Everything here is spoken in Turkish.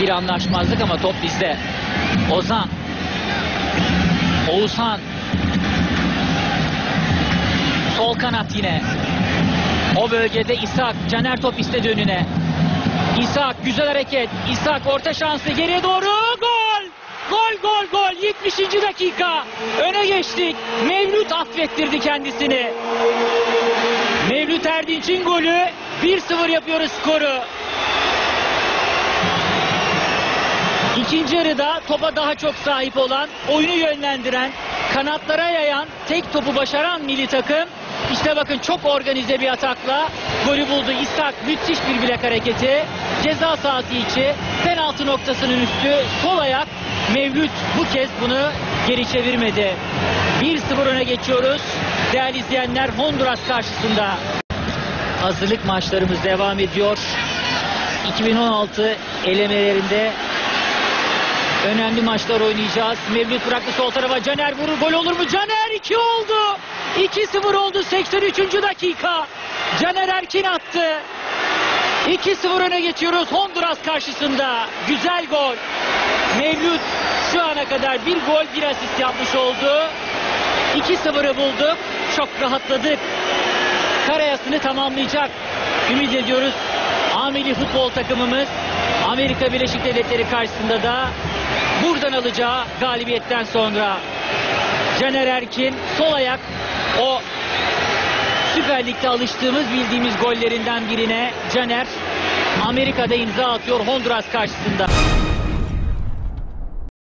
bir anlaşmazlık ama top bizde. Ozan. Oğuzhan. Sol kanat yine. O bölgede İshak. Caner top istedi önüne. İshak güzel hareket. İshak orta şansı geriye doğru. Gol! Gol gol gol. 70. dakika. Öne geçtik. Mevlüt affettirdi kendisini. Mevlüt Erdinç'in golü 1-0 yapıyoruz skoru. İkinci yarıda topa daha çok sahip olan, oyunu yönlendiren, kanatlara yayan, tek topu başaran milli takım. İşte bakın çok organize bir atakla golü buldu. İshak müthiş bir bilek hareketi. Ceza sahası içi penaltı noktasının üstü sol ayak. Mevlüt bu kez bunu geri çevirmedi. 1-0 öne geçiyoruz. Değerli izleyenler Honduras karşısında. Hazırlık maçlarımız devam ediyor. 2016 elemelerinde önemli maçlar oynayacağız. Mevlüt bıraktı sol tarafa. Caner vurur. Gol olur mu? Caner 2 oldu. 2-0 oldu 83. dakika. Caner Erkin attı. 2-0 öne geçiyoruz Honduras karşısında. Güzel gol. Mevlüt şu ana kadar bir gol bir asist yapmış oldu. 2-0'ı bulduk. Çok rahatladık. Karayasını tamamlayacak. Ümit ediyoruz. Ameli futbol takımımız Amerika Birleşik Devletleri karşısında da buradan alacağı galibiyetten sonra Caner Erkin sol ayak o Süper Lig'de alıştığımız bildiğimiz gollerinden birine Caner Amerika'da imza atıyor Honduras karşısında.